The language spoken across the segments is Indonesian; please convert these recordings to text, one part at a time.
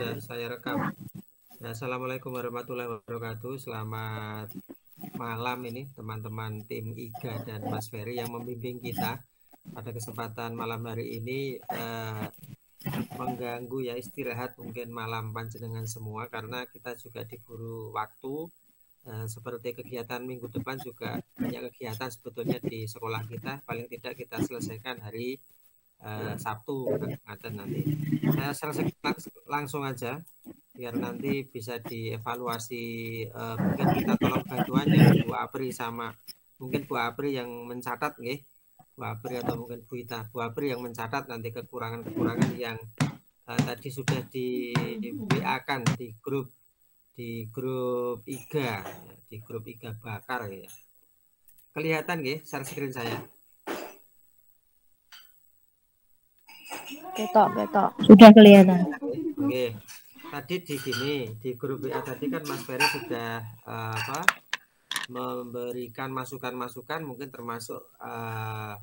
sudah saya rekam. Ya, Assalamualaikum warahmatullahi wabarakatuh. Selamat malam ini teman-teman tim IGA dan Mas Ferry yang membimbing kita pada kesempatan malam hari ini eh, mengganggu ya istirahat mungkin malam panjenengan semua karena kita juga diburu waktu eh, seperti kegiatan minggu depan juga banyak kegiatan sebetulnya di sekolah kita paling tidak kita selesaikan hari uh, Sabtu nanti. Saya selesai langsung aja biar nanti bisa dievaluasi uh, mungkin kita tolong bantuannya Bu Apri sama mungkin Bu Apri yang mencatat nih Bu Apri atau mungkin Bu Ita Bu Apri yang mencatat nanti kekurangan-kekurangan yang uh, tadi sudah di, di WA kan di grup di grup IGA di grup IGA bakar ya kelihatan nggih share screen saya Ketok, ketok. Sudah kelihatan. Oke. Tadi di sini di grup WA tadi kan Mas Ferry sudah uh, apa memberikan masukan-masukan mungkin termasuk uh,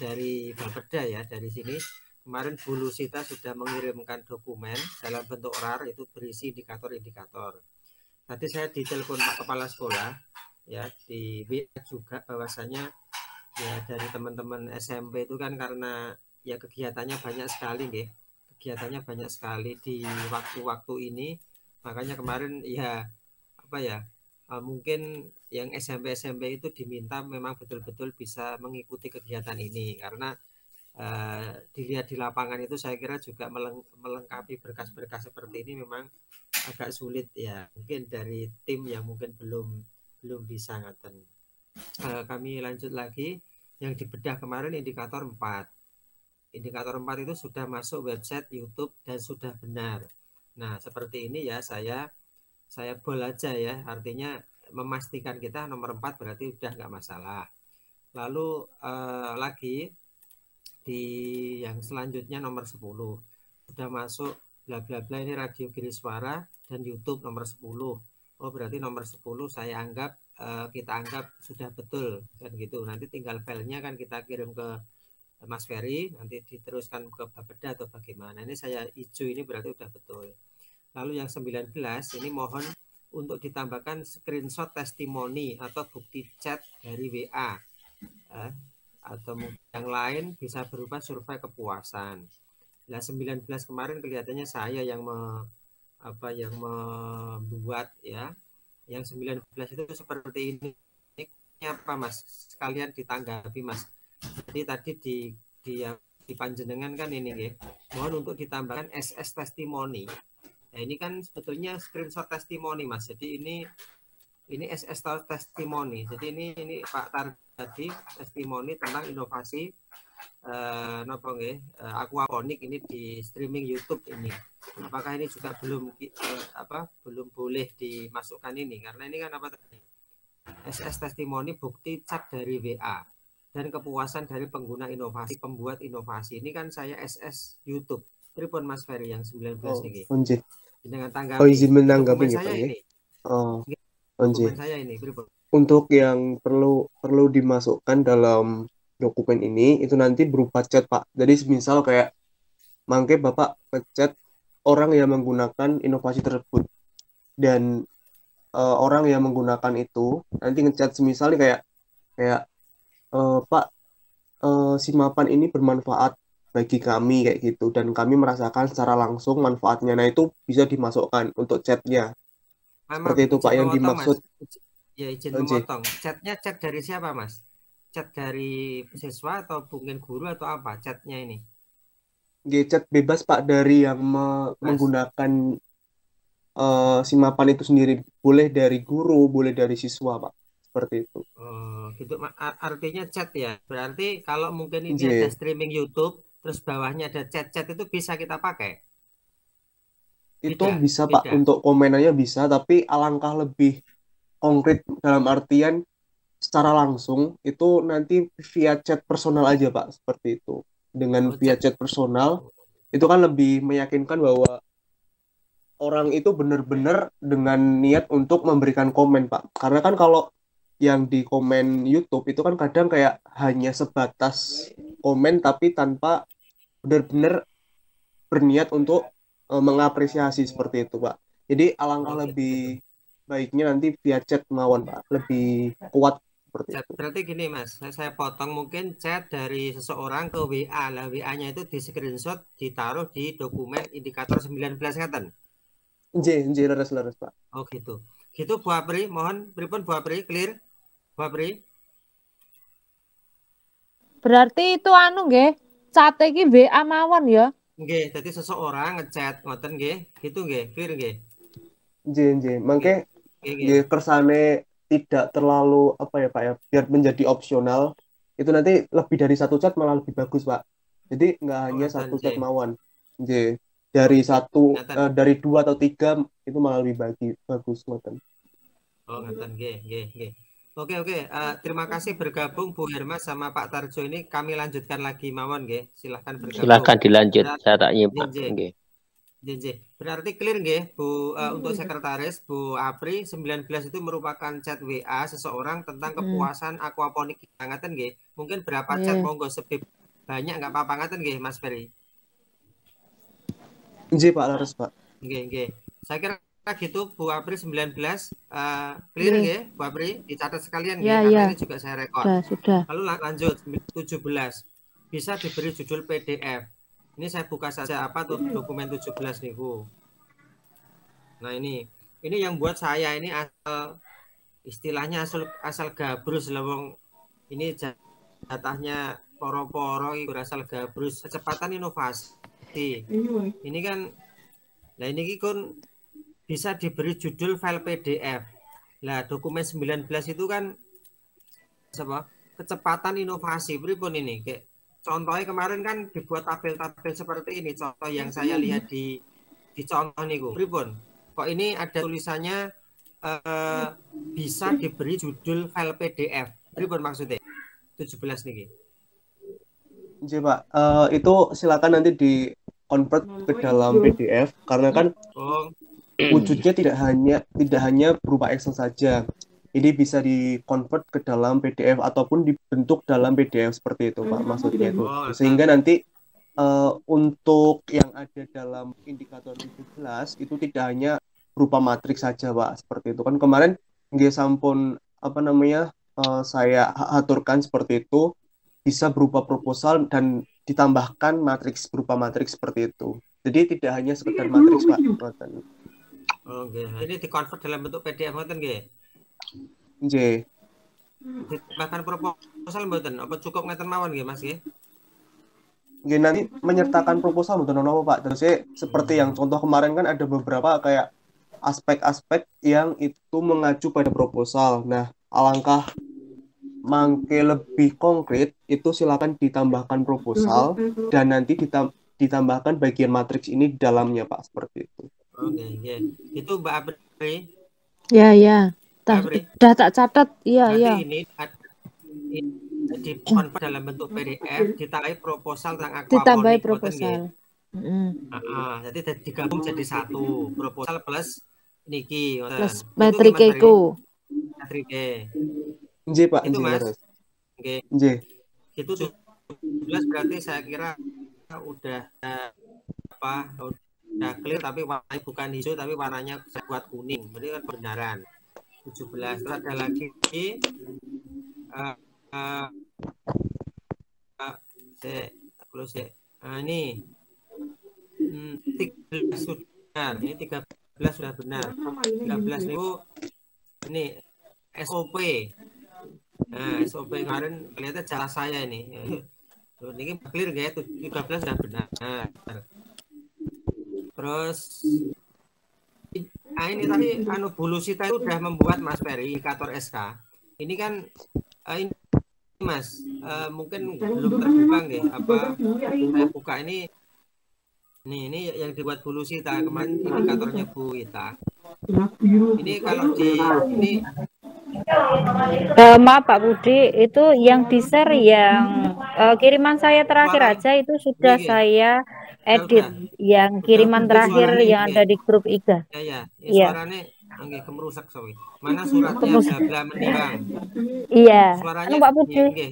dari Bapeda ya dari sini kemarin Bu Lusita sudah mengirimkan dokumen dalam bentuk RAR itu berisi indikator-indikator. Tadi saya ditelepon Pak Kepala Sekolah ya di WA juga bahwasanya ya dari teman-teman SMP itu kan karena ya kegiatannya banyak sekali nih kegiatannya banyak sekali di waktu-waktu ini. Makanya kemarin ya apa ya uh, mungkin yang SMP SMP itu diminta memang betul-betul bisa mengikuti kegiatan ini. Karena uh, dilihat di lapangan itu saya kira juga meleng melengkapi berkas-berkas seperti ini memang agak sulit ya. Mungkin dari tim yang mungkin belum belum bisa ngaten. Uh, kami lanjut lagi. Yang dibedah kemarin indikator 4 indikator 4 itu sudah masuk website YouTube dan sudah benar. Nah, seperti ini ya saya saya bol aja ya, artinya memastikan kita nomor 4 berarti udah nggak masalah. Lalu eh, lagi di yang selanjutnya nomor 10 sudah masuk bla bla bla ini radio kiri suara dan YouTube nomor 10. Oh, berarti nomor 10 saya anggap eh, kita anggap sudah betul kan gitu. Nanti tinggal filenya kan kita kirim ke Mas Ferry nanti diteruskan ke Bapeda atau bagaimana. Ini saya hijau ini berarti sudah betul. Lalu yang 19 ini mohon untuk ditambahkan screenshot testimoni atau bukti chat dari WA eh, atau yang lain bisa berupa survei kepuasan. Nah 19 kemarin kelihatannya saya yang me, apa yang membuat ya. Yang 19 itu seperti ini. Ini apa mas? Sekalian ditanggapi mas jadi tadi di di di panjenengan kan ini ya. Mohon untuk ditambahkan SS testimoni. Nah, ini kan sebetulnya screenshot testimoni Mas. Jadi ini ini SS testimoni. Jadi ini ini Pak Tar tadi testimoni tentang inovasi eh nopo nggih eh, aquaponik ini di streaming YouTube ini. Apakah ini juga belum eh, apa belum boleh dimasukkan ini karena ini kan apa tadi? SS testimoni bukti cat dari WA dan kepuasan dari pengguna inovasi, pembuat inovasi. Ini kan saya SS YouTube. Pripun Mas Ferry yang 19 oh, ini. Onje. Dengan tanggapi. Oh, izin menanggapi saya ya? ini. Oh, onje. saya ini. Untuk yang perlu perlu dimasukkan dalam dokumen ini itu nanti berupa chat, Pak. Jadi misal kayak mangke Bapak ngechat orang yang menggunakan inovasi tersebut dan uh, orang yang menggunakan itu nanti ngechat semisal kayak kayak uh, Pak uh, si mapan ini bermanfaat bagi kami kayak gitu dan kami merasakan secara langsung manfaatnya. Nah itu bisa dimasukkan untuk chatnya. Seperti itu Pak yang dimaksud. Mas. Ya izin memotong. Chatnya chat dari siapa Mas? Chat dari siswa atau mungkin guru atau apa chatnya ini? G chat bebas Pak dari yang me menggunakan uh, si mapan itu sendiri. Boleh dari guru, boleh dari siswa Pak seperti itu. Oh, gitu. Artinya chat ya. Berarti kalau mungkin ini yeah. ada streaming YouTube, terus bawahnya ada chat-chat itu bisa kita pakai. Itu Tidak. bisa Tidak. Pak untuk komenannya bisa, tapi alangkah lebih konkret dalam artian secara langsung itu nanti via chat personal aja Pak seperti itu. Dengan oh, via chat. chat personal itu kan lebih meyakinkan bahwa orang itu benar-benar dengan niat untuk memberikan komen Pak. Karena kan kalau yang di komen YouTube itu kan kadang kayak hanya sebatas komen tapi tanpa benar-benar berniat untuk eh, mengapresiasi seperti itu, Pak. Jadi alangkah lebih baiknya nanti via chat mawon, Pak. Lebih kuat seperti Chat. itu. Berarti gini Mas, saya, saya potong mungkin chat dari seseorang ke WA lah. WA-nya itu di screenshot, ditaruh di dokumen indikator 19 ngaten. Nggih, nggih leres-leres, Pak. Oh gitu. Gitu Bu Apri, mohon pripun Bu Apri clear? Bu Apri? Berarti itu anu nggih, chat iki WA mawon ya. Nggih, jadi seseorang ngechat ngoten nggih, gitu nggih, clear nggih. Nggih, nggih. Mangke Nggih, kersane tidak terlalu apa ya, Pak ya, biar menjadi opsional. Itu nanti lebih dari satu chat malah lebih bagus, Pak. Jadi nggak hanya ngoten, satu chat mawon. Nggih. Dari satu eh, dari dua atau tiga itu malah lebih bagi bagus ngoten. Oh, ngoten nggih, nggih, nggih. Oke, oke. Eh, terima kasih bergabung Bu Hermas sama Pak Tarjo ini. Kami lanjutkan lagi mawon nggih. Silahkan bergabung. Silakan dilanjut. Saya tak nyimak. Nggih. Berarti clear nggih Bu eh, untuk sekretaris Bu Apri 19 itu merupakan chat WA seseorang tentang Hmm. kepuasan aquaponik ngaten nggih. Mungkin berapa chat Nggih. monggo sebib banyak nggak apa-apa ngaten nggih Mas Ferry. Nggih, Pak Lares, Pak. Nggih, nggih. Saya kira gitu Bu Apri 19 eh, clear Nggih. nggih Bu Apri dicatat sekalian nggih Ya, ya. ini juga saya rekod. Sudah, sudah. Lalu lan- lanjut 17 bisa diberi judul PDF. Ini saya buka saja apa tuh dokumen 17 nih Bu. Nah ini ini yang buat saya ini asal istilahnya asal asal gabrus lah wong ini jatahnya poro-poro itu asal gabrus kecepatan inovasi. Ini kan nah ini kun bisa diberi judul file PDF. Lah dokumen 19 itu kan apa? Kecepatan inovasi. Pripun ini? Kayak contohnya kemarin kan dibuat tabel-tabel seperti ini. Contoh yang saya lihat di di contoh niku pripun? Kok ini ada tulisannya eh, bisa diberi judul file PDF pripun maksudnya? 17 niki. Nggih, Pak. Eh, itu silakan nanti di convert ke dalam PDF karena kan oh wujudnya tidak hanya tidak hanya berupa Excel saja. Ini bisa di convert ke dalam PDF ataupun dibentuk dalam PDF seperti itu, Pak. Maksudnya itu. Oh, Sehingga nanti eh, untuk yang ada dalam indikator 17 itu tidak hanya berupa matriks saja, Pak. Seperti itu kan kemarin nggih sampun apa namanya eh, saya aturkan seperti itu bisa berupa proposal dan ditambahkan matriks berupa matriks seperti itu. Jadi tidak hanya sekedar matriks, Pak. Oh nggih. ini dikonvert dalam bentuk PDF ngoten nggih Nggih. ditambahkan proposal mboten apa cukup ngeten mawon nggih Mas nggih Nggih, nanti menyertakan proposal mboten ono apa, Pak. Terus ya, seperti yang contoh kemarin kan ada beberapa kayak aspek-aspek yang itu mengacu pada proposal. Nah, alangkah mangke lebih konkret itu silakan ditambahkan proposal dan nanti ditam- ditambahkan bagian matriks ini di dalamnya, Pak, seperti itu. Oke nggih itu Mbak Apri Ya, ya. Dah, Abri. dah tak catat. Iya, iya. ini dikonvert dalam bentuk PDF ditambahi proposal tentang aquaponik Ditambahi proposal. nggih. Mm. Heeh, jadi digabung jadi satu proposal plus niki. Plus Itu metrik nggih, Mas Ferry? iku. Metrike. Nggih, Pak, Itu nggih, Mas. Nggih, Nggih. itu 17 berarti saya kira udah eh, apa udah clear tapi warnanya bukan hijau tapi warnanya buat kuning. Berarti kan kebenaran. 17 terus ada lagi eh eh eh, saya close ya. Nah, ini hmm, 13 sudah benar. Ini 13 sudah benar. 13 itu ini SOP. Nah, SOP kemarin kelihatan cara saya ini. Tuh, ini clear ya, 13 sudah benar. Terus Nah, ini tadi anu bulu sita itu sudah membuat Mas Ferry indikator SK. Ini kan eh, ini Mas, eh, mungkin belum terbuka nggih apa saya buka ini Nih, ini yang dibuat bulu sita kemarin indikatornya Bu Ita. Ini kalau di ini Eh, maaf Pak Budi, itu yang di share yang eh, kiriman saya terakhir Suara- aja itu sudah Iya. saya edit. Yang kiriman Udah, terakhir suaranya yang iya. ada di grup IGA. ya ya, ya Iya. suaranya nggih kemerusak sorry. Mana suratnya Babla menimbang? Iya. Suaranya Anu Pak Budi, nggih.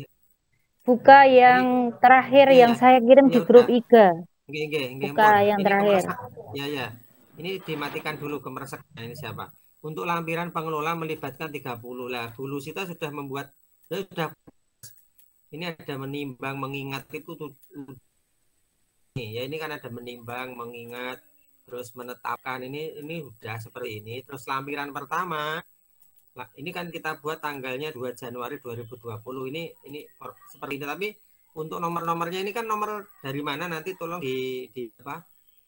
buka yang terakhir Iya, yang saya kirim di ya grup udah. IGA. Nggih, nggih, nggih, Buka Pun. yang Ini terakhir. kemeresak. Ya, ya. Ini dimatikan dulu kemereseknya ini siapa? Untuk lampiran pengelola melibatkan 30 lah. Dulu kita sudah membuat ya sudah ini ada menimbang, mengingat itu tuh ya ini kan ada menimbang, mengingat, terus menetapkan ini ini udah seperti ini. Terus lampiran pertama Nah, ini kan kita buat tanggalnya 2 Januari 2020 ini ini per- seperti ini tapi untuk nomor-nomornya ini kan nomor dari mana nanti tolong di, di apa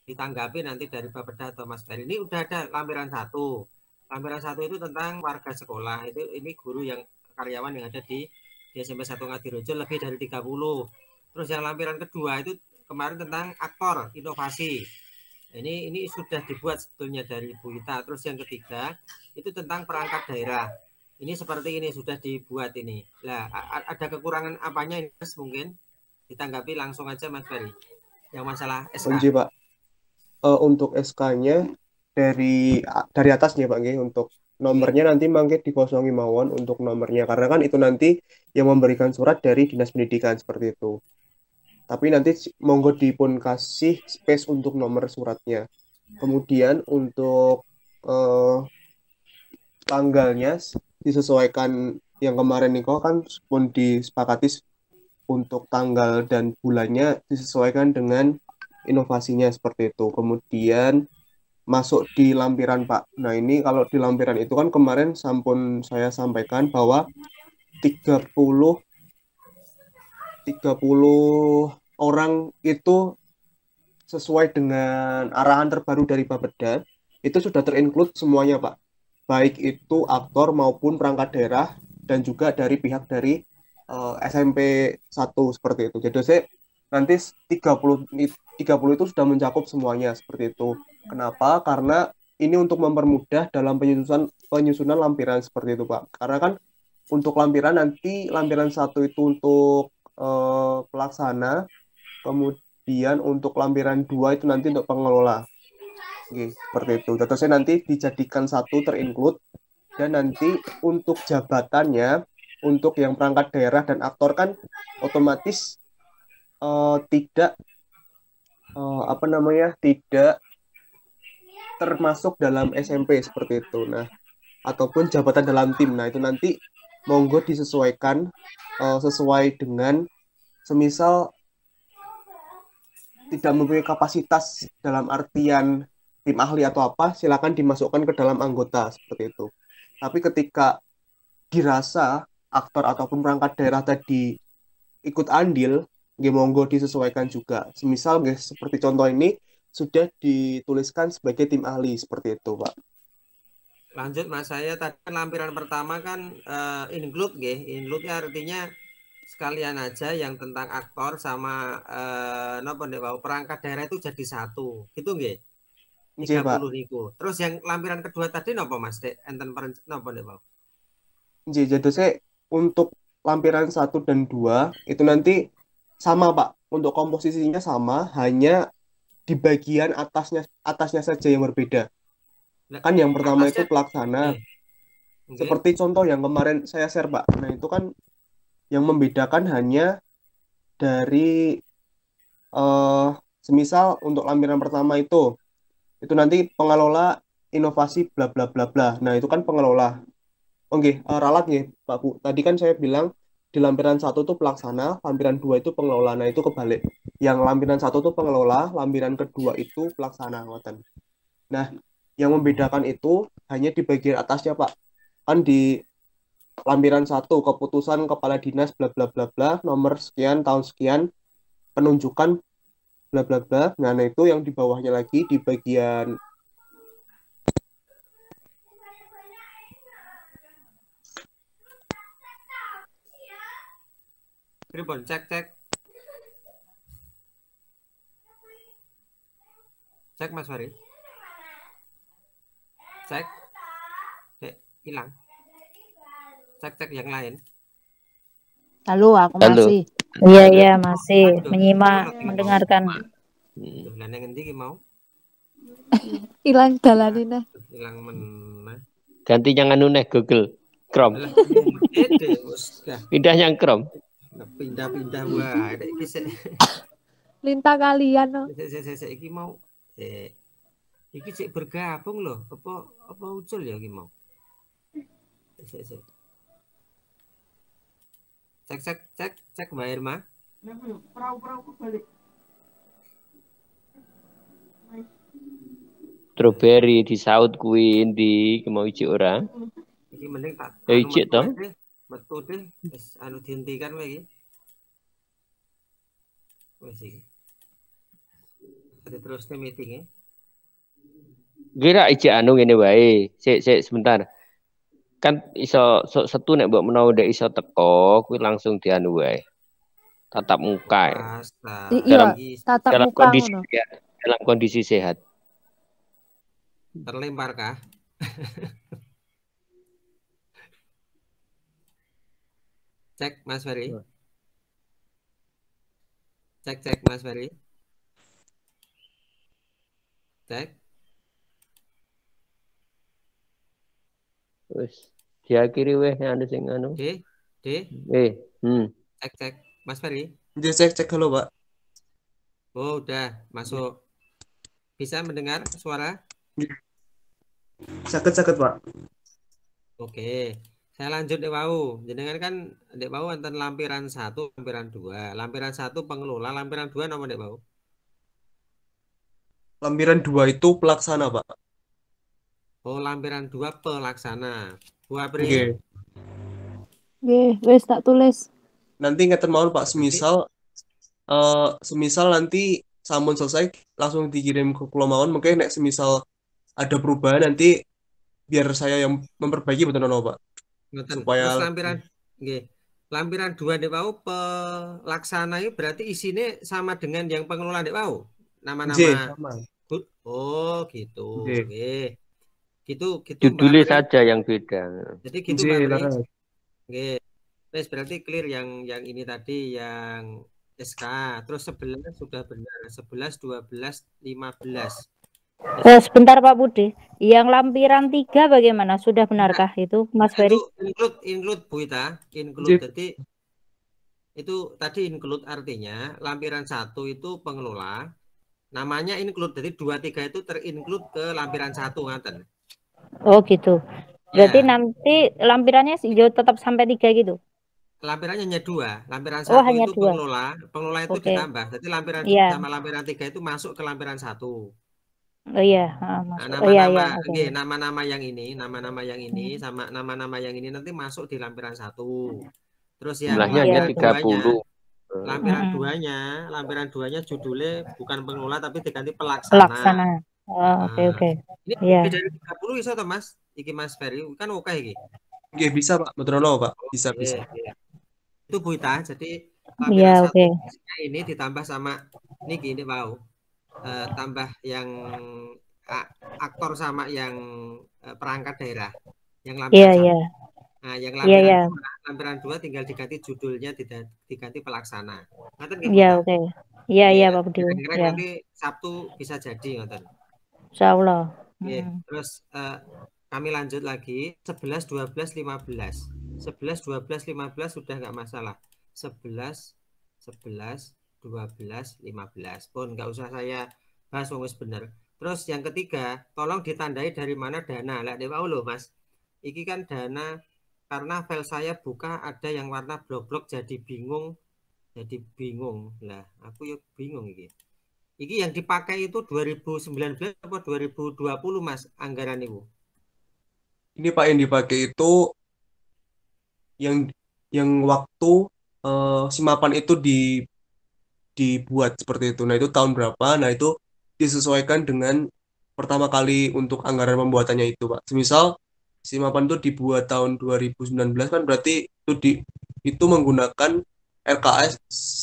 ditanggapi nanti dari Bapeda atau Mas Ferry. Ini udah ada lampiran satu. Lampiran satu itu tentang warga sekolah. Itu ini guru yang karyawan yang ada di di SMP 1 Ngadirojo lebih dari 30. Terus yang lampiran kedua itu kemarin tentang aktor inovasi. Ini ini sudah dibuat sebetulnya dari Bu Ita. Terus yang ketiga itu tentang perangkat daerah. Ini seperti ini sudah dibuat ini. Lah ada kekurangan apanya ini Mas mungkin ditanggapi langsung aja Mas Ferry. Yang masalah SK. Kunci Pak. Eh, untuk SK-nya dari dari atasnya Pak nggih untuk nomornya nanti mangke dikosongi mawon untuk nomornya karena kan itu nanti yang memberikan surat dari Dinas Pendidikan seperti itu. Tapi nanti monggo dipun kasih space untuk nomor suratnya. Kemudian untuk eh, tanggalnya disesuaikan yang kemarin nih kok kan pun disepakati untuk tanggal dan bulannya disesuaikan dengan inovasinya seperti itu. Kemudian masuk di lampiran Pak. Nah, ini kalau di lampiran itu kan kemarin sampun saya sampaikan bahwa 30 30 orang itu sesuai dengan arahan terbaru dari Bapeda itu sudah terinclude semuanya Pak. Baik itu aktor maupun perangkat daerah dan juga dari pihak dari eh, SMP 1 seperti itu. Jadi saya nanti 30 i- 30 itu sudah mencakup semuanya seperti itu. Kenapa? Karena ini untuk mempermudah dalam penyusunan penyusunan lampiran seperti itu, Pak. Karena kan untuk lampiran nanti lampiran satu itu untuk eh, pelaksana, kemudian untuk lampiran dua itu nanti untuk pengelola. Oke, seperti itu. Terusnya nanti dijadikan satu terinclude dan nanti untuk jabatannya untuk yang perangkat daerah dan aktor kan otomatis eh, tidak eh, apa namanya tidak termasuk dalam SMP seperti itu. Nah, ataupun jabatan dalam tim. Nah, itu nanti monggo disesuaikan eh, sesuai dengan semisal tidak mempunyai kapasitas dalam artian tim ahli atau apa, silakan dimasukkan ke dalam anggota seperti itu. Tapi ketika dirasa aktor ataupun perangkat daerah tadi ikut andil, nggih monggo disesuaikan juga. Semisal nggih seperti contoh ini sudah dituliskan sebagai tim ahli seperti itu, Pak. Lanjut Mas, saya tadi kan lampiran pertama kan eh, include nggih. Include ya artinya sekalian aja yang tentang aktor sama eh napa wau perangkat daerah itu jadi satu. Gitu nggih. Nggih, Pak. 30 niku. Terus yang lampiran kedua tadi napa Mas? Dek enten napa ndek wau? Nggih, jadi saya untuk lampiran 1 dan 2 itu nanti sama, Pak. Untuk komposisinya sama, hanya di bagian atasnya atasnya saja yang berbeda. Nah, Kan yang pertama itu atasnya- pelaksana. Nggih. Seperti contoh yang kemarin saya share, Pak. Nah, itu kan yang membedakan hanya dari eh semisal untuk lampiran pertama itu itu nanti pengelola inovasi bla bla bla bla. Nah, itu kan pengelola. Oke, eh, ralat nih, Pak Bu. Tadi kan saya bilang di lampiran satu itu pelaksana, lampiran dua itu pengelola. Nah, itu kebalik. Yang lampiran satu itu pengelola, lampiran kedua itu pelaksana, ngoten. Nah, yang membedakan itu hanya di bagian atasnya, Pak. Kan di lampiran satu keputusan kepala dinas bla bla bla bla nomor sekian tahun sekian penunjukan bla bla bla. Nah, nah itu yang di bawahnya lagi di bagian Pripun cek cek. Cek Mas Fari. Cek. Dek, hilang. Cek cek yang lain. Halo, aku Halo. masih. Iya, iya, masih Aduh, menyimak, aduh. mendengarkan. Hmm. Duh, lah neng endi ki mau? Hilang dalanina. Hilang meneh. Ganti yang anu neh Google Chrome. Pindah yang Chrome. Pindah-pindah wae dek iki sik. Lintang kalian no. Sik sik sik sik iki mau eh iki sik bergabung loh. Apa apa ucul ya iki mau? Sik sik sik. Cek cek cek cek Mbak Irma. Strawberry di saut kuwi ndi ki mau ijik ora? Iki mending tak Eh, anu metu toh? deh. Metu deh. Wis anu dihentikan wae iki. Iki. Ada terusnya meeting ya. Kira ijik anu ngene wae. Sik sik sebentar. Kan iso so, setu nek mbok menawa ndek iso teko kuwi langsung dianu wae. Tatap muka. ya. Asta. Iya, Iki tatap Dalam muka kondisi ngono. sehat. Dalam kondisi sehat. terlempar kah? Cek Mas Ferry. Cek cek Mas Ferry. Cek. Wis diakhiri weh anu sing anu. D. D. Eh, hmm. Cek cek Mas Ferry. Jadi cek cek halo Pak. Oh, udah masuk. Bisa mendengar suara? Sakit sakit Pak. Oke. Saya lanjut Dek Wau. Jenengan kan Dek Wau wonten lampiran satu, lampiran dua. Lampiran satu pengelola, lampiran dua nama Dek Wau. Lampiran dua itu pelaksana Pak. Oh, lampiran dua pelaksana. Bu April. Oke. Nggih, wis tak tulis. Nanti ngeten mawon Pak, semisal eh semisal nanti sampun selesai langsung dikirim ke Pulau Mawon, mungkin nek semisal ada perubahan nanti biar saya yang memperbaiki betul nono Pak. Ngoten. supaya- Terus lampiran nggih. Lampiran dua Dek Wau pelaksana itu berarti isinya sama dengan yang pengelola Dek Wau. Nama-nama. Oh, gitu. Nggih. Nggih. Gitu gitu Judulnya saja yang beda. Jadi gitu laras. Oke. Wes berarti clear yang yang ini tadi yang SK. Terus 11 sudah benar. 11, 12, 15. Eh, sebentar Pak Budi. Yang lampiran tiga bagaimana? Sudah benarkah itu Mas Ferry? Include include Bu Ita, include. Jip. Jadi itu tadi include artinya lampiran satu itu pengelola. Namanya include. Jadi dua tiga itu terinclude ke lampiran satu ngaten. Oh gitu. Berarti Ya, nanti lampirannya sih jo- tetap sampai tiga gitu. lampirannya hanya dua. Lampiran Oh, satu hanya itu dua. pengelola. Pengelola itu Oke. ditambah. Jadi lampiran Iya. sama lampiran tiga itu masuk ke lampiran satu. Oh iya, ah, Nah. Oh iya iya. nama-nama, oke. nggih, nama-nama yang ini, nama-nama yang ini sama nama-nama yang ini nanti masuk di lampiran satu. Terus yang Jumlahnya Iya, hanya lampiran betul. 30. duanya, lampiran Mm-mm. duanya, lampiran duanya judulnya bukan pengelola tapi diganti pelaksana. Pelaksana. Oh, oke Nah, oke. ini Iya. lebih dari 30 iso toh, Mas? Iki Mas Ferry kan oke iki. Oke, bisa Pak. Betul nono Pak. Bisa Oke, bisa. oke. Itu Bu Ita, jadi Iya, lampiran satu oke. isinya ini ditambah sama niki ini mau eh, tambah yang aktor sama yang eh, perangkat daerah yang lampiran satu. iya. Nah, yang Iya lampiran iya. dua, lampiran dua tinggal diganti judulnya tidak diganti pelaksana. Ngoten Bu Iya Ita? oke. Iya iya Iya, Pak Budi. kira-kira Iya. nanti Sabtu bisa jadi ngoten. Insya Allah. Oke, Mm. terus eh, kami lanjut lagi 11 12 15. 11 12 15 sudah nggak masalah. 11 11 12 15 pun nggak usah saya bahas wis bener. Terus yang ketiga, tolong ditandai dari mana dana. Lah Dewa loh Mas. Iki kan dana karena file saya buka ada yang warna blok-blok jadi bingung jadi bingung. Lah, aku yuk bingung iki. Iki yang dipakai itu 2019 apa 2020 Mas anggaran itu? Ini Pak yang dipakai itu yang yang waktu eh, simapan itu di dibuat seperti itu. Nah, itu tahun berapa? Nah, itu disesuaikan dengan pertama kali untuk anggaran pembuatannya itu, Pak. Semisal simapan itu dibuat tahun 2019 kan berarti itu di itu menggunakan RKS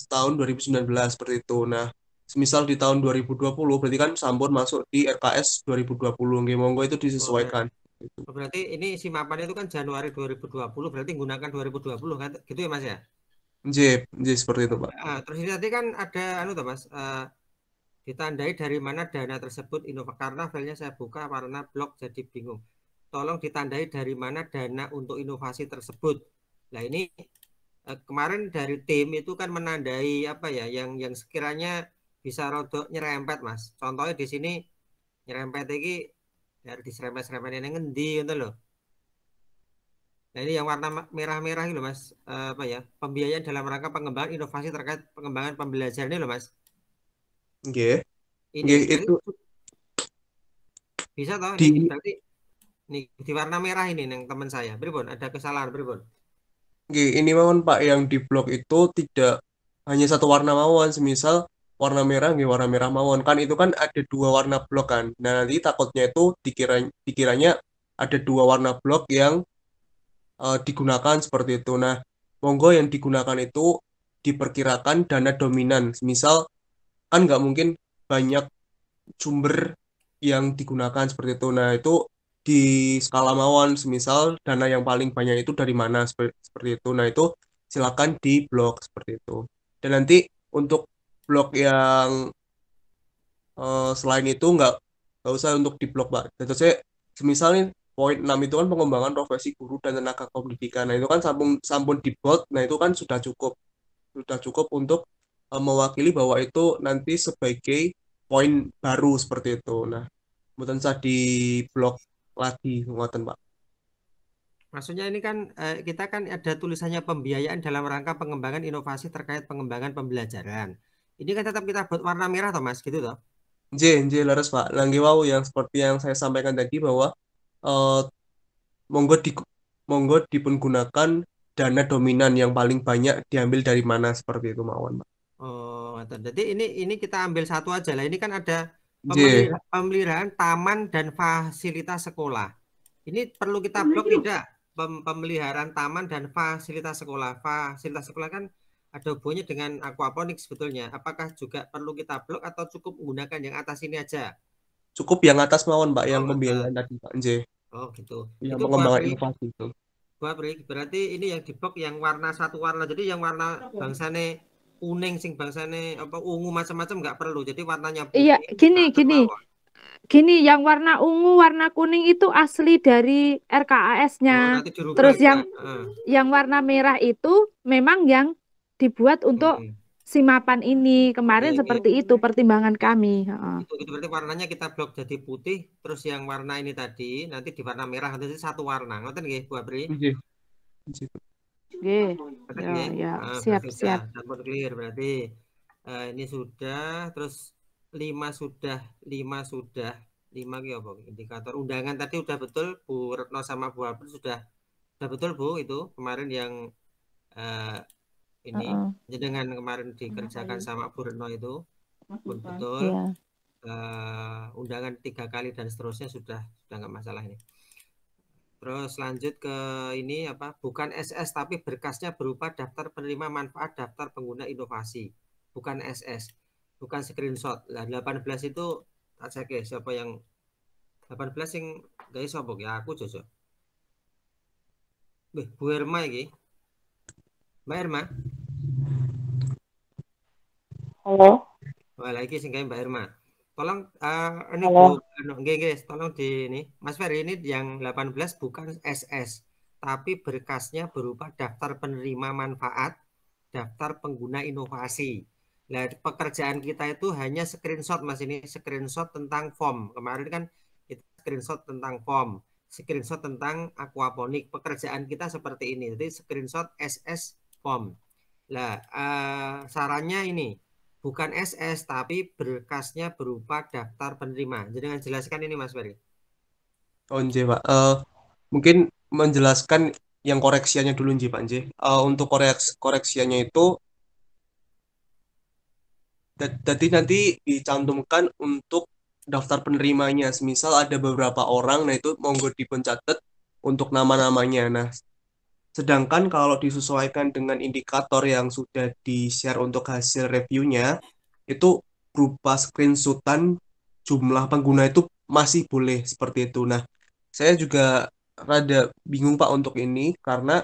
tahun 2019 seperti itu. Nah, semisal di tahun 2020 berarti kan sampun masuk di RKS 2020. Nggih, monggo itu disesuaikan. Oh, Berarti ini si mapan itu kan Januari 2020 berarti menggunakan 2020 kan gitu ya Mas ya? J, J seperti itu, Pak. Ah, terus ini tadi kan ada anu toh Mas eh, ditandai dari mana dana tersebut Innova karena filenya saya buka warna blok jadi bingung. Tolong ditandai dari mana dana untuk inovasi tersebut. Nah ini eh, kemarin dari tim itu kan menandai apa ya yang yang sekiranya bisa rodok nyerempet Mas. Contohnya di sini nyerempet iki dari diserempet-serempet ini ngendi gitu loh. Nah ini yang warna merah-merah ini loh Mas, eh, apa ya, pembiayaan dalam rangka pengembangan inovasi terkait pengembangan pembelajaran ini loh Mas. Nggih. Ini Nggih, berarti itu bisa toh di ini berarti nih di warna merah ini yang teman saya. Pripun? Ada kesalahan pripun? nggih, ini mawon Pak yang di blok itu tidak hanya satu warna mawon, semisal warna merah nggih warna merah mawon. Kan itu kan ada dua warna blok kan. Nah, nanti takutnya itu dikira dikiranya ada dua warna blok yang eh, digunakan seperti itu. Nah, monggo yang digunakan itu diperkirakan dana dominan. Misal kan nggak mungkin banyak sumber yang digunakan seperti itu. Nah, itu di skala mawon, semisal dana yang paling banyak itu dari mana seperti, itu. Nah, itu silakan di blok seperti itu. Dan nanti untuk blok yang eh, selain itu nggak nggak usah untuk di blok, Pak. Dan saya semisal poin 6 itu kan pengembangan profesi guru dan tenaga pendidikan. Nah, itu kan sampun sampun di bold. Nah, itu kan sudah cukup sudah cukup untuk eh, mewakili bahwa itu nanti sebagai poin baru seperti itu. Nah, mboten usah di blok lagi ngoten, Pak. Maksudnya ini kan eh, kita kan ada tulisannya pembiayaan dalam rangka pengembangan inovasi terkait pengembangan pembelajaran. Ini kan tetap kita buat warna merah toh Mas, gitu toh? J, J leres Pak. Langgi wau yang seperti yang saya sampaikan tadi bahwa eh, monggo di monggo dipun gunakan dana dominan yang paling banyak diambil dari mana seperti itu mawon, Pak. Oh, jadi ini ini kita ambil satu aja lah. Ini kan ada J, pemelihara- pemeliharaan taman dan fasilitas sekolah. Ini perlu kita blok tidak? Pem- Pemeliharaan taman dan fasilitas sekolah. Fasilitas sekolah kan ada hubungannya dengan aquaponik sebetulnya. Apakah juga perlu kita blok atau cukup menggunakan yang atas ini aja? Cukup yang atas mawon, Pak, Oh, yang ngoten. pembiayaan tadi, Pak. J, Oh, gitu. yang Itu Bu pengembangan Apri, inovasi itu. Bu Apri, berarti ini yang di yang warna satu warna. Jadi yang warna bangsane kuning sing bangsane apa ungu macam-macam nggak perlu. Jadi warnanya Iya, putih gini, atur gini. mawon. Gini, yang warna ungu, warna kuning itu asli dari Oh, RKAS-nya. dirubah Terus ya. yang Heeh. yang warna merah itu memang yang dibuat untuk Mm-mm. Simapan ini. Kemarin oke. seperti itu pertimbangan kami. Heeh. Itu, itu berarti warnanya kita blok jadi putih, terus yang warna ini tadi nanti di warna merah nanti satu warna. Ngoten nggih, Bu Apri? J. Oke, Ngoten ya, nggih? ya, Ah, siap, siap. sudah sampun clear berarti. Eh, ini sudah, terus lima sudah, lima sudah, lima ki apa? Indikator undangan tadi udah betul, Bu Retno sama Bu Apri sudah, sudah betul Bu itu kemarin yang eh, ini Heeh. dengan kemarin dikerjakan sama Bu Retno itu pun betul. Iya. eh, undangan tiga kali dan seterusnya sudah sudah nggak masalah ini. Terus lanjut ke ini apa? Bukan SS tapi berkasnya berupa daftar penerima manfaat daftar pengguna inovasi. Bukan SS, bukan screenshot. Lah 18 itu tak cek ya siapa yang 18 yang guys siapa ya aku Jojo. Beh, Bu Herma iki. Mbak Herma. Halo, Wah, lagi sing kayak Mbak Irma. Tolong eh, ini halo. Bu, anu, tolong di ini. Mas Ferry ini yang 18 bukan SS, tapi berkasnya berupa daftar penerima manfaat, daftar pengguna inovasi. Nah, pekerjaan kita itu hanya screenshot Mas ini, screenshot tentang form. Kemarin kan kita screenshot tentang form, screenshot tentang aquaponik. Pekerjaan kita seperti ini. Jadi screenshot SS form. Nah, eh, sarannya ini bukan SS tapi berkasnya berupa daftar penerima. Jadi dengan jelaskan ini Mas Ferry. Oh, Pak. Eh, mungkin menjelaskan yang koreksiannya dulu, J, Pak J. Eh, untuk koreks koreksiannya itu jadi nanti dicantumkan untuk daftar penerimanya. Semisal ada beberapa orang, nah itu monggo dipencatet untuk nama-namanya. Nah, sedangkan kalau disesuaikan dengan indikator yang sudah di-share untuk hasil reviewnya, itu berupa screenshotan jumlah pengguna itu masih boleh seperti itu. Nah, saya juga rada bingung Pak untuk ini karena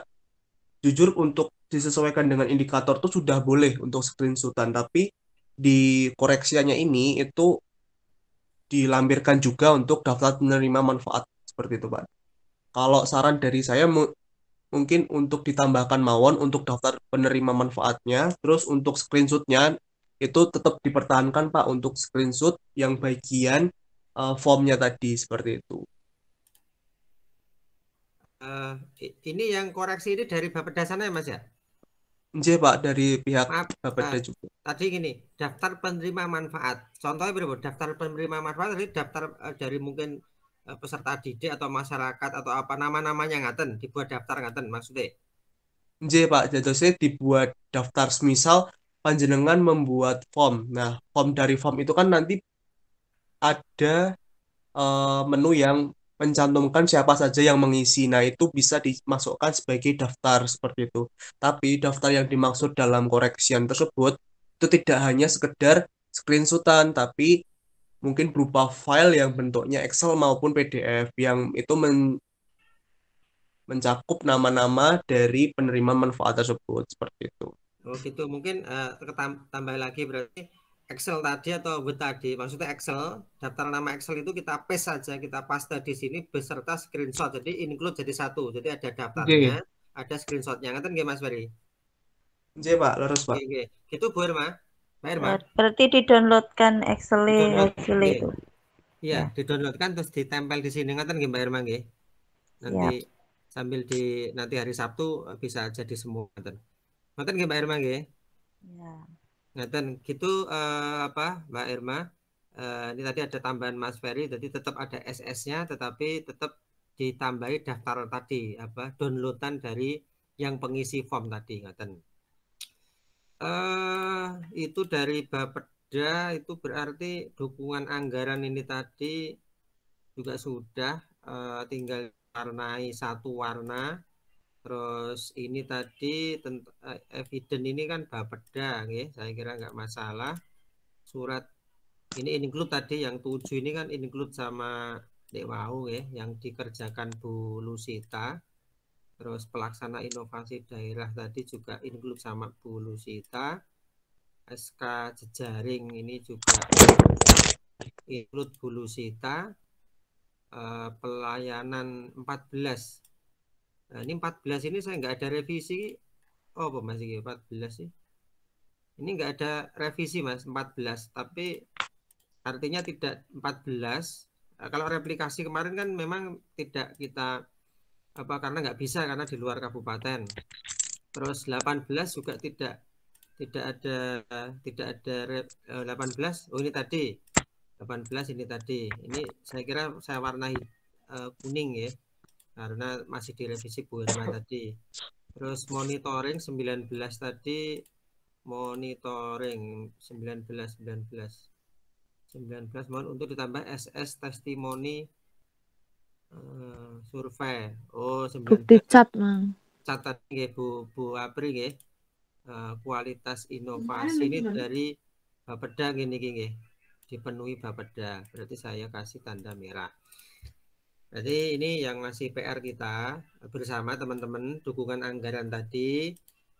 jujur untuk disesuaikan dengan indikator itu sudah boleh untuk screenshotan, tapi di koreksiannya ini itu dilampirkan juga untuk daftar penerima manfaat seperti itu Pak. Kalau saran dari saya mungkin untuk ditambahkan mawon untuk daftar penerima manfaatnya, terus untuk screenshotnya itu tetap dipertahankan Pak untuk screenshot yang bagian uh, formnya tadi seperti itu. Uh, ini yang koreksi ini dari Bapeda sana ya Mas ya? Nje Pak dari pihak Maaf, Bapeda uh, juga. Tadi gini, daftar penerima manfaat. Contohnya berapa? Daftar penerima manfaat tadi daftar uh, dari mungkin peserta didik atau masyarakat atau apa nama-namanya ngaten dibuat daftar ngaten maksudnya. Nje Pak, jadosnya dibuat daftar semisal panjenengan membuat form. Nah, form dari form itu kan nanti ada uh, menu yang mencantumkan siapa saja yang mengisi. Nah, itu bisa dimasukkan sebagai daftar seperti itu. Tapi daftar yang dimaksud dalam koreksian tersebut itu tidak hanya sekedar screenshotan, tapi mungkin berupa file yang bentuknya Excel maupun PDF yang itu men mencakup nama-nama dari penerima manfaat tersebut seperti itu. Oh gitu, mungkin uh, tambah lagi berarti Excel tadi atau Word tadi, maksudnya Excel, daftar nama Excel itu kita paste saja, kita paste di sini beserta screenshot. Jadi include jadi satu. Jadi ada daftarnya, okay. ada screenshotnya. Ngerti nggak Mas Ferry? Iya Pak, lurus Pak. Oke, okay, okay. Itu Bu Irma. Pak. Berarti di-downloadkan Excel, Excel itu. Iya, ya. di-downloadkan terus ditempel di sini. Ngerti nggak Mbak Irma nggih? Nanti ya. sambil di nanti hari Sabtu bisa jadi semua. Ngerti nggih Mbak Irma nggih? Ya. Ngaten gitu uh, apa Mbak Irma uh, ini tadi ada tambahan Mas Ferry jadi tetap ada SS-nya tetapi tetap ditambahi daftar tadi apa downloadan dari yang pengisi form tadi ngaten uh, itu dari Bapeda itu berarti dukungan anggaran ini tadi juga sudah uh, tinggal warnai satu warna Terus ini tadi eh, eviden ini kan Bapeda ya, saya kira nggak masalah. Surat ini include tadi yang tujuh ini kan include sama Dek Wau ya, yang dikerjakan Bu Lusita. Terus pelaksana inovasi daerah tadi juga include sama Bu Lusita. SK jejaring ini juga include Bu Lusita. Uh, pelayanan 14 Nah, ini 14 ini saya nggak ada revisi. Oh, apa Mas ini 14 sih? Ini nggak ada revisi Mas 14, tapi artinya tidak 14. Nah, kalau replikasi kemarin kan memang tidak kita apa karena nggak bisa karena di luar kabupaten. Terus 18 juga tidak tidak ada tidak ada 18. Oh ini tadi 18 ini tadi. Ini saya kira saya warnai uh, kuning ya karena masih direvisi Bu Irma tadi. Terus monitoring 19 tadi monitoring 19 19 19 mohon untuk ditambah SS testimoni uh, survei. Oh, 19. Bukti cat, Mang. Catat nggih Bu Bu Apri nggih. Uh, kualitas inovasi ini dari Bapeda gini nggih. Dipenuhi Bapeda. Berarti saya kasih tanda merah. Jadi ini yang masih PR kita bersama teman-teman dukungan anggaran tadi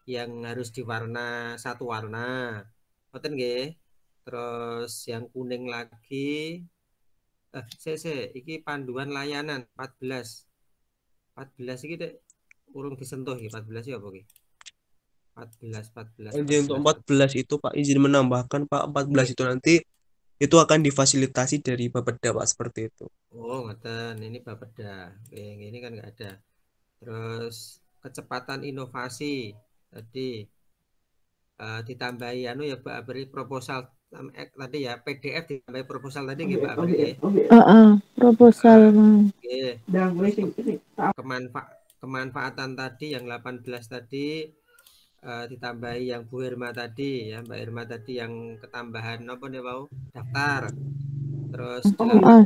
yang harus diwarna satu warna. Nggih. Terus yang kuning lagi eh saya iki panduan layanan 14. 14 iki dek urung disentuh iki 14 ya apa iki? 14 14. 14, Izin untuk 14 itu Pak izin menambahkan Pak 14 itu nanti itu akan difasilitasi dari Bapeda Pak seperti itu. Oh, ngeten. Ini Bapeda. Yang ini kan nggak ada. Terus kecepatan inovasi tadi uh, ditambahi anu ya Pak beri proposal eh, tadi ya PDF ditambahi proposal tadi nggih Pak? Abri. Heeh, proposal. Oke. Kemanfa kemanfaatan tadi yang 18 tadi uh, ditambahi yang Bu Irma tadi ya Mbak Irma tadi yang ketambahan apa nih mau daftar. Terus oh,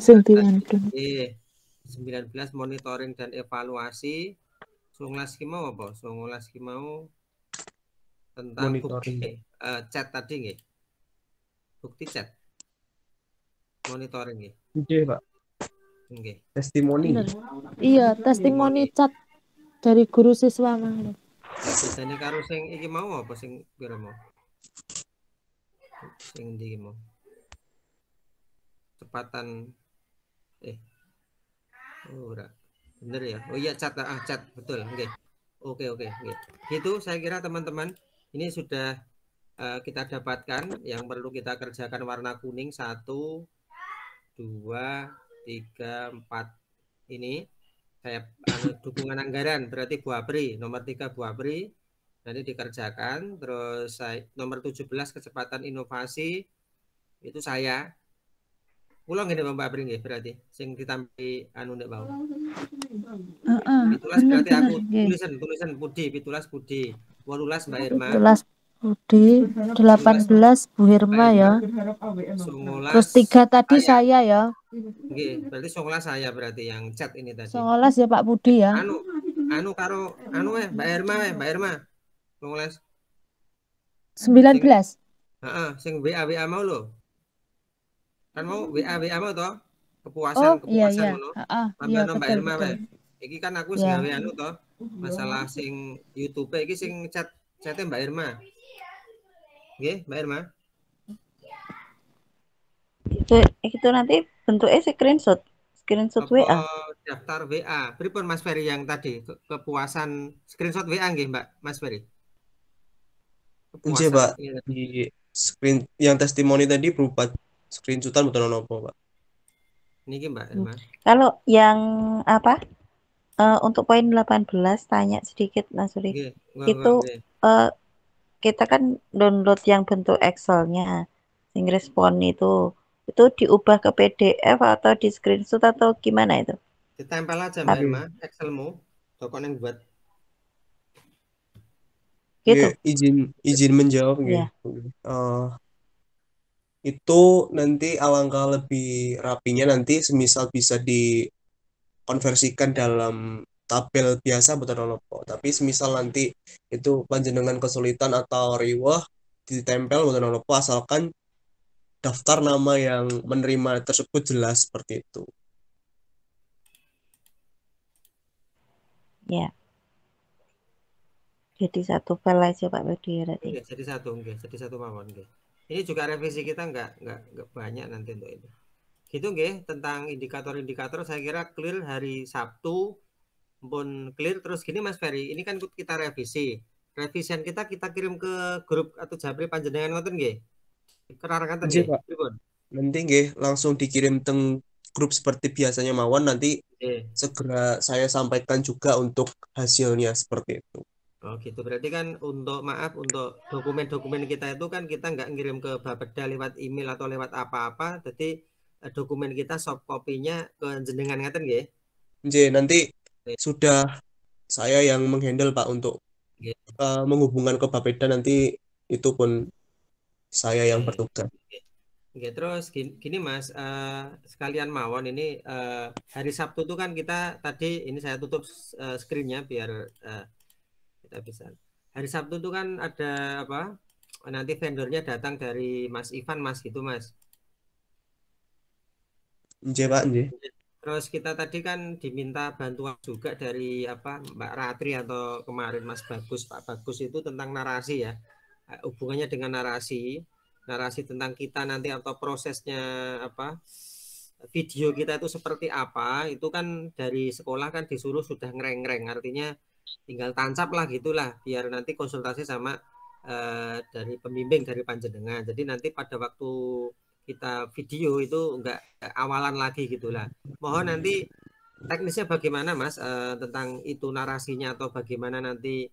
19 monitoring dan evaluasi. Sungulas mau apa? Sungulas mau tentang monitoring. bukti uh, chat tadi nggih bukti chat monitoring nggih Oke, Pak. Nggih. Testimoni. Iya, testimoni chat dari guru siswa mang. Bedane karo sing iki mau apa sing pira mau? Sing ndi mau? Cepatan eh oh, ora. Bener ya? Oh iya cat ah cat betul. Oke. Oke oke oke. Gitu saya kira teman-teman ini sudah kita dapatkan. Yang perlu kita kerjakan warna kuning satu dua tiga empat. Ini saya anu, dukungan anggaran. Berarti Bu Apri nomor tiga Bu Apri nanti dikerjakan. Terus saya, nomor 17 kecepatan inovasi. Itu saya. Ulang ini Mbak Apri nggih berarti. Sing ditampi anu nek bawah Heeh. pitulas bener, berarti aku tulisan tulisan Budi pitulas Budi. Wolulas Mbak Irma. Tulas Budi 18 Bu Hirma ya. Terus tiga tadi saya. saya ya. nggih berarti songolas saya berarti yang chat ini tadi 19 ya Pak Budi ya. anu anu karo anu eh Mbak Irma eh Mbak Irma songolas 19. Heeh, sing WA WA mau lho. Kan mau WA WA mau toh? Kepuasan, Oh iya kepuasan iya. ngono. Heeh, iya Mbak betul Irma betul. wae. Iki kan aku wis Iya. gawe anu toh. Masalah sing YouTube iki sing chat chatnya Mbak Irma. Nggih, Mbak Irma. itu itu nanti bentuknya screenshot screenshot Apa WA daftar WA? Pripun Mas Ferry yang tadi ke- kepuasan screenshot WA nggih, Mbak Mas Ferry? Nggih, Pak. Iya. Di screen yang testimoni tadi berupa screenshotan betul nopo, Pak. Niki Mbak Irma. kalau yang apa eh, untuk poin 18 tanya sedikit Mas Suri Itu-. Eh, kita kan download yang bentuk Excel-nya sing respon itu itu diubah ke PDF atau di screenshot atau gimana itu ditempel aja Mbak Irma Excelmu. Toko yang buat gitu Nggih, izin izin menjawab. Iya. Eh, itu nanti alangkah lebih rapinya nanti semisal bisa dikonversikan dalam tabel biasa betul nopo. Tapi semisal nanti itu panjenengan kesulitan atau riweh ditempel betul nopo asalkan daftar nama yang menerima tersebut jelas seperti itu. ya jadi satu file aja Pak Budi berarti Nggih, jadi satu nggih, jadi satu mawon nggih. Ini juga revisi kita nggak nggak nggak banyak nanti untuk itu. Gitu nggih tentang indikator-indikator saya kira clear hari Sabtu pun clear terus gini Mas Ferry, ini kan kita revisi. Revisian kita kita kirim ke grup atau Jabri panjenengan ngoten nggih. Kerarakan nggih, Pak. Nanti nggih langsung dikirim teng grup seperti biasanya mawon nanti Nggih. segera saya sampaikan juga untuk hasilnya seperti itu. Oh gitu, berarti kan untuk maaf untuk dokumen-dokumen kita itu kan kita nggak ngirim ke Bapeda lewat email atau lewat apa-apa, jadi eh, dokumen kita soft copy-nya ke jenengan ngaten nggih. Nggih, nanti. Sudah saya yang menghandle Pak untuk eh, menghubungkan ke Bapeda nanti itu pun saya yang Oke. bertugas. Oke, terus gini, gini, Mas, eh, sekalian mawon ini eh, hari Sabtu tuh kan kita tadi ini saya tutup eh, screen-nya biar eh, kita bisa. Hari Sabtu tuh kan ada apa? Nanti vendornya datang dari Mas Ivan, Mas gitu, Mas. Nggih, Pak. Terus kita tadi kan diminta bantuan juga dari apa Mbak Ratri atau kemarin Mas Bagus, Pak Bagus itu tentang narasi ya. Eh, Hubungannya dengan narasi, narasi tentang kita nanti atau prosesnya apa video kita itu seperti apa, itu kan dari sekolah kan disuruh sudah ngereng-ngereng, artinya tinggal tancap lah gitulah biar nanti konsultasi sama eh, dari pembimbing dari panjenengan. Jadi nanti pada waktu kita video itu enggak awalan lagi gitulah mohon nanti teknisnya bagaimana Mas eh, tentang itu narasinya atau bagaimana nanti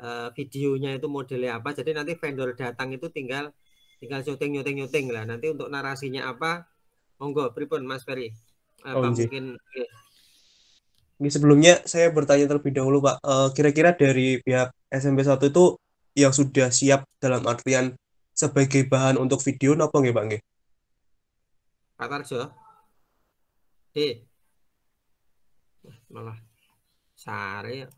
eh, videonya itu modelnya apa. Jadi nanti vendor datang itu tinggal tinggal syuting nyuting nyuting lah. Nanti untuk narasinya apa? Monggo pripun Mas Ferry. Oh, Apa nggih. mungkin. Ini sebelumnya saya bertanya terlebih dahulu Pak, Eh, kira-kira dari pihak SMP 1 itu yang sudah siap dalam artian sebagai bahan untuk video napa nggih Pak nggih? Pak Tarjo? D. Malah sare ya.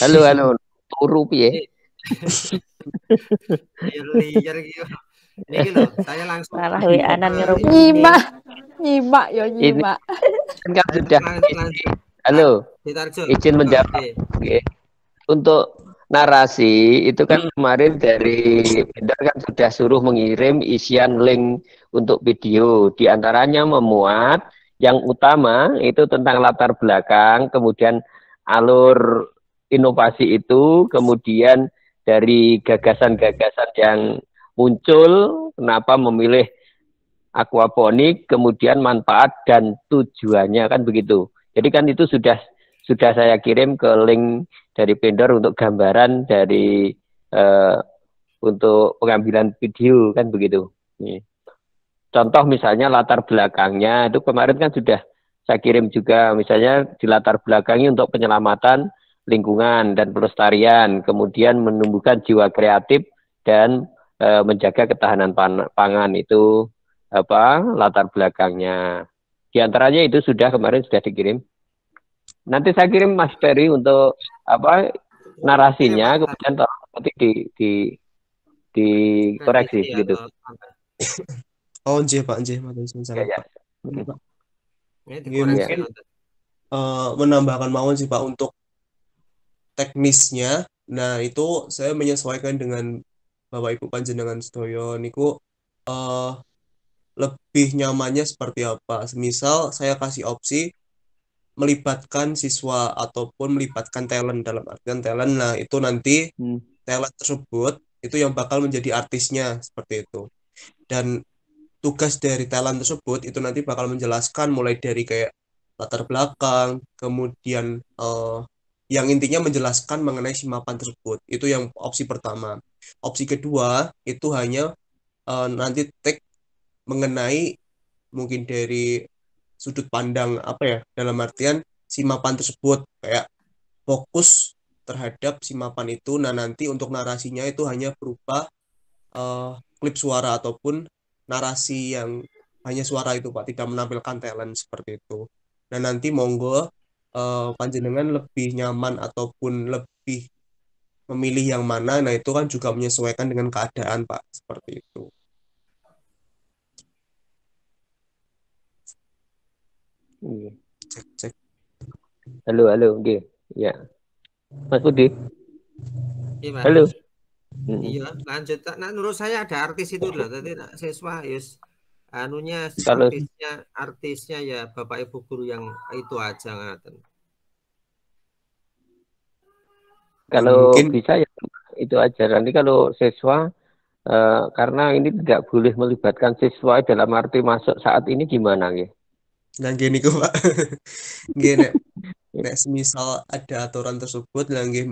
Halo, halo. Turu piye? liar gitu. Niki loh, saya langsung Malah WA-an ngerup. Nyimak, nyimak ya nyimak. Kan sudah. Halo, izin menjawab. Untuk narasi itu kan kemarin dari vendor kan sudah suruh mengirim isian link untuk video. Di antaranya memuat yang utama itu tentang latar belakang, kemudian alur inovasi itu, kemudian dari gagasan-gagasan yang muncul, kenapa memilih aquaponik, kemudian manfaat dan tujuannya kan begitu. Jadi kan itu sudah sudah saya kirim ke link dari vendor untuk gambaran dari uh, untuk pengambilan video kan begitu. Contoh misalnya latar belakangnya itu kemarin kan sudah saya kirim juga misalnya di latar belakangnya untuk penyelamatan lingkungan dan pelestarian, kemudian menumbuhkan jiwa kreatif dan e, menjaga ketahanan pan pangan itu apa latar belakangnya. Di antaranya itu sudah kemarin sudah dikirim. Nanti saya kirim Mas Ferry untuk apa narasinya, kemudian nanti di di dikoreksi gitu. Oh, nggih Pak, nggih, matur suwun Ya, ya. Pak. Mungkin nonton. eh, menambahkan mawon sih Pak untuk teknisnya. Nah, itu saya menyesuaikan dengan Bapak Ibu panjenengan sedaya niku eh lebih nyamannya seperti apa. Semisal saya kasih opsi melibatkan siswa ataupun melibatkan talent dalam artian talent. Nah, itu nanti Hmm. talent tersebut itu yang bakal menjadi artisnya seperti itu. Dan tugas dari talent tersebut itu nanti bakal menjelaskan mulai dari kayak latar belakang, kemudian eh, yang intinya menjelaskan mengenai si mapan tersebut. Itu yang opsi pertama. Opsi kedua itu hanya eh, nanti take mengenai mungkin dari sudut pandang apa ya dalam artian si mapan tersebut kayak fokus terhadap si mapan itu. Nah, nanti untuk narasinya itu hanya berupa eh, klip suara ataupun narasi yang hanya suara itu Pak, tidak menampilkan talent seperti itu. Nah, nanti monggo eh, panjenengan lebih nyaman ataupun lebih memilih yang mana, nah itu kan juga menyesuaikan dengan keadaan Pak, seperti itu. Iya. Cek cek. Halo, halo, oke. Ya. Mas Budi. Iya, Mas. Halo. Hmm. Iya, lanjut. Nah, menurut saya ada artis itu loh. Tadi nak siswa yus anunya Kalau- artisnya artisnya ya Bapak Ibu guru yang itu aja ngaten. Kalau Mungkin- bisa ya itu aja. Nanti kalau siswa eh, karena ini tidak boleh melibatkan siswa dalam arti masuk saat ini gimana ya? Nah, gini kok Pak. Nggih nek semisal ada aturan tersebut lah nggih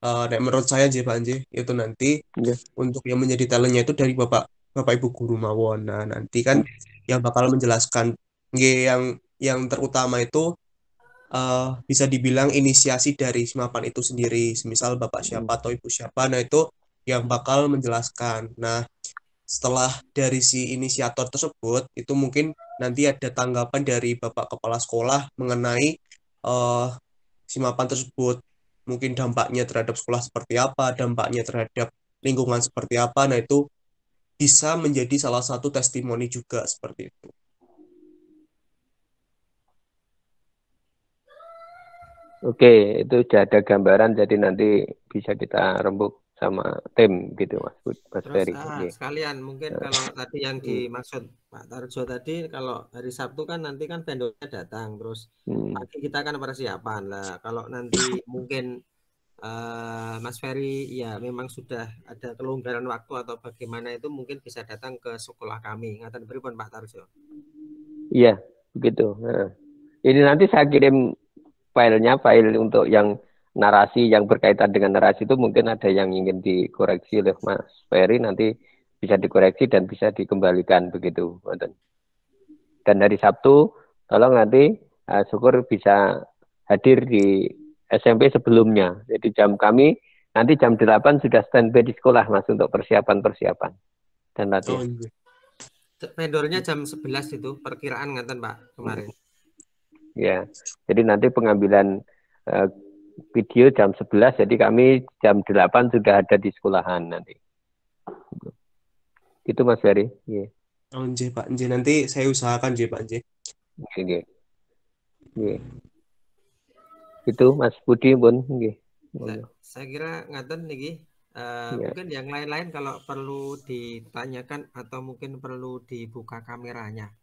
eh, nek menurut saya nggih Pak itu nanti Nggih. untuk yang menjadi talentnya itu dari Bapak Bapak Ibu guru mawon. Nah, nanti kan yang bakal menjelaskan nggih yang yang terutama itu eh, bisa dibilang inisiasi dari semapan itu sendiri. Semisal Bapak siapa atau Ibu siapa, nah itu yang bakal menjelaskan. Nah, setelah dari si inisiator tersebut, itu mungkin nanti ada tanggapan dari Bapak Kepala Sekolah mengenai eh, simapan tersebut. Mungkin dampaknya terhadap sekolah seperti apa, dampaknya terhadap lingkungan seperti apa. Nah, itu bisa menjadi salah satu testimoni juga seperti itu. Oke, itu sudah ada gambaran jadi nanti bisa kita rembuk sama tim gitu Mas Bud, Mas Terus Ferry. ah, Oke. sekalian mungkin kalau tadi yang dimaksud Pak Tarjo tadi kalau hari Sabtu kan nanti kan vendornya datang terus Hmm. pagi kita kan persiapan lah. Kalau nanti mungkin eh, Mas Ferry ya memang sudah ada kelonggaran waktu atau bagaimana itu mungkin bisa datang ke sekolah kami. Ngaten pripun Pak Tarjo? Iya, begitu. Nah, Ini nanti saya kirim filenya, file untuk yang narasi yang berkaitan dengan narasi itu mungkin ada yang ingin dikoreksi oleh Mas Ferry nanti bisa dikoreksi dan bisa dikembalikan begitu. Dan hari Sabtu tolong nanti eh, syukur bisa hadir di SMP sebelumnya. Jadi jam kami nanti jam 8 sudah standby di sekolah Mas untuk persiapan-persiapan dan Oh, latihan. iya. Vendornya jam 11 itu perkiraan ngaten Pak kemarin. Ya, jadi nanti pengambilan eh, video jam 11, jadi kami jam 8 sudah ada di sekolahan nanti. Itu Mas Ferry. Iya. Oh, nggih, Pak. Nggih, nanti saya usahakan nggih, Pak. Nggih. Oke. Iya. Itu Mas Budi pun nggih. Saya, saya kira ngaten niki Eh, Ya. mungkin yang lain-lain kalau perlu ditanyakan atau mungkin perlu dibuka kameranya.